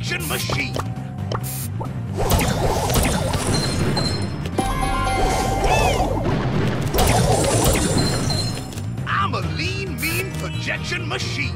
projection machine. I'm a lean, mean projection machine.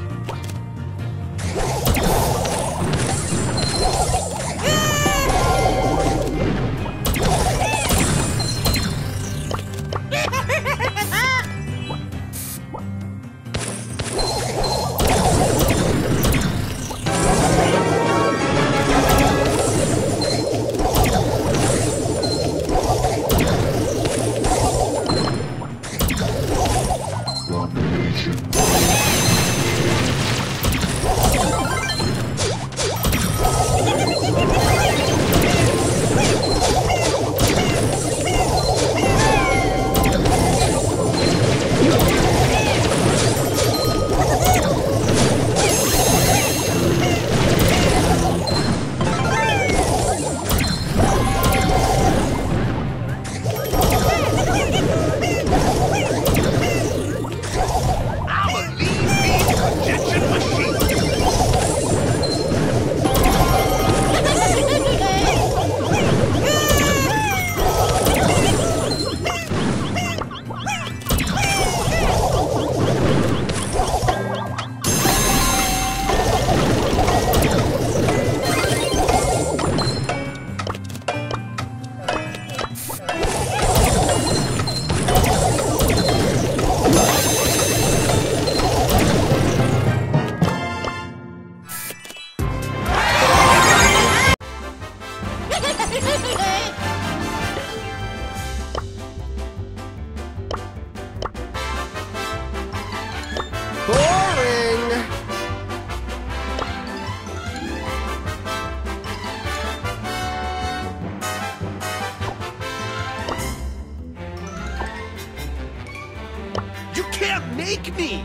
Make me!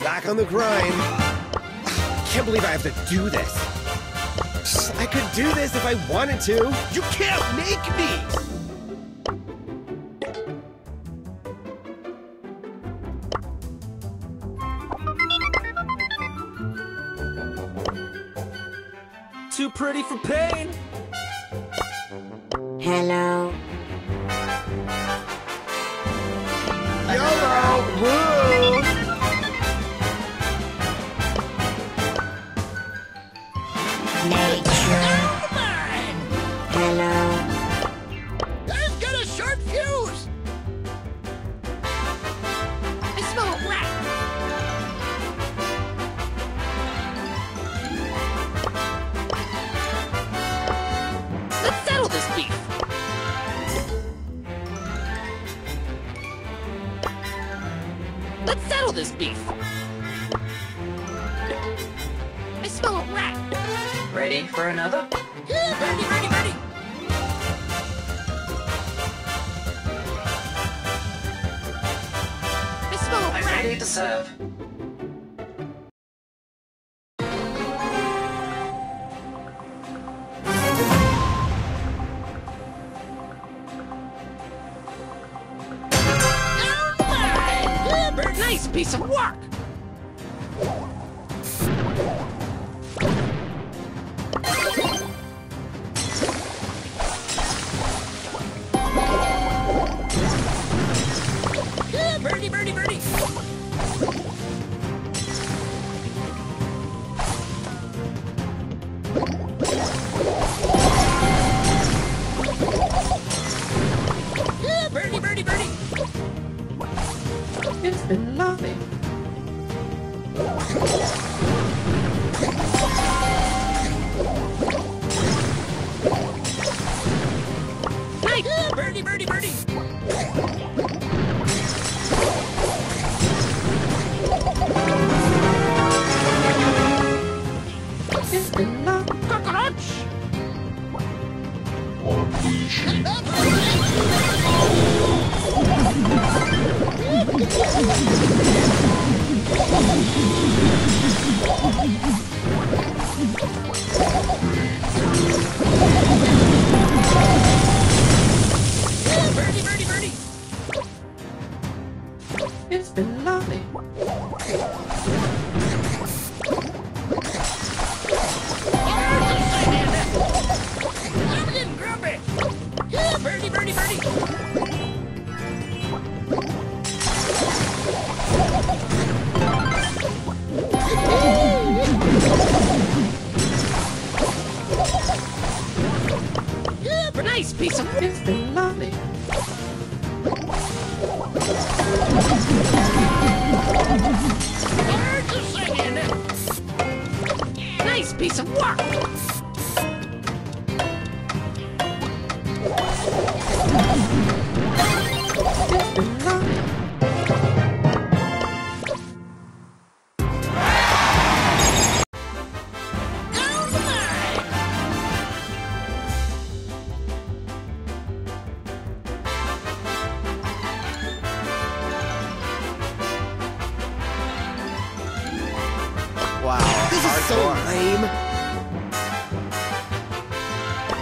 Back on the grind. Can't believe I have to do this. I could do this if I wanted to. You can't make me! Too pretty for pain. Hello. YOLO! This beef! I smell a rat! Ready for another? Ready, ready, ready! I smell a I'm rat! ready to serve.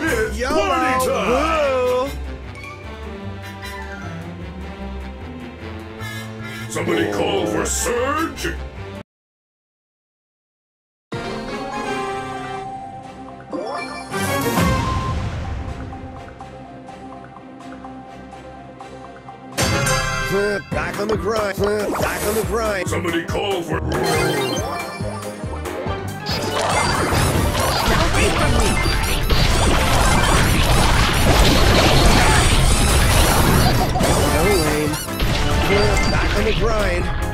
It's YOLO! party time! Woo! Somebody call for Surge! Back on the grind. Back on the grind. Somebody call for... Uh, Back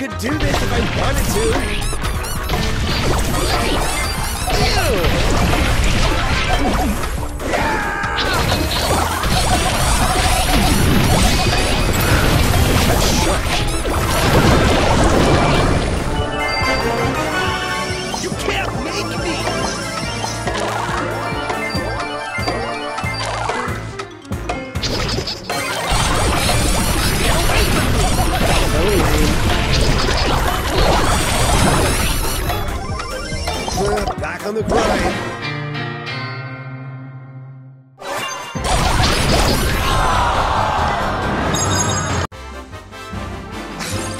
could do this if I wanted to. You Back on the grind.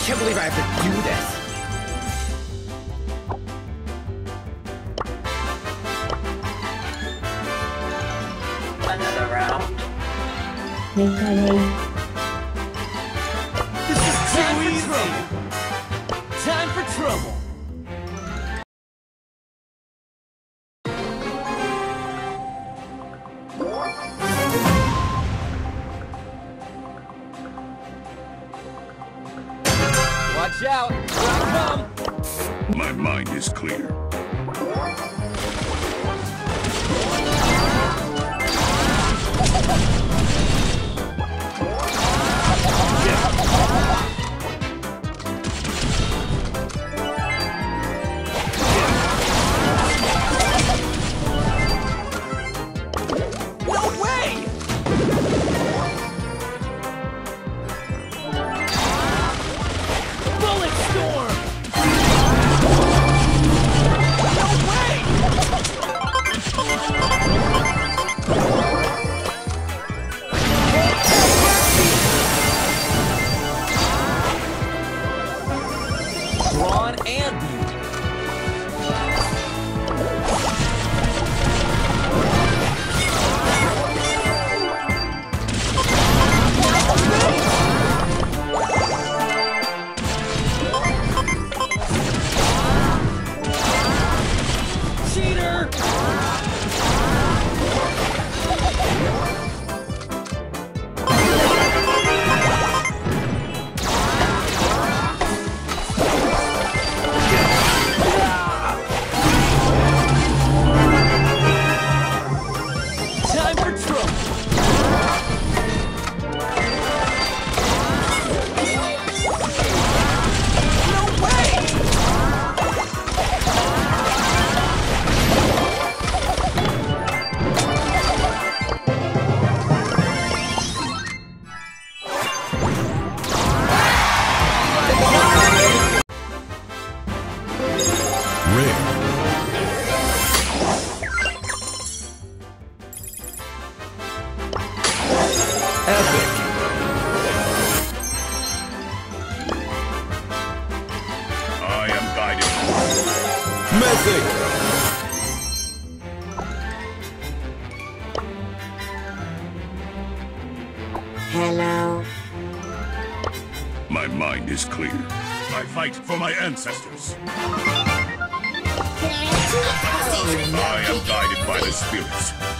Can't believe I have to do this. Another round. Ancestors. I am guided by the spirits.